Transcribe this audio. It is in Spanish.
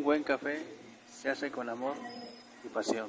Un buen café se hace con amor y pasión.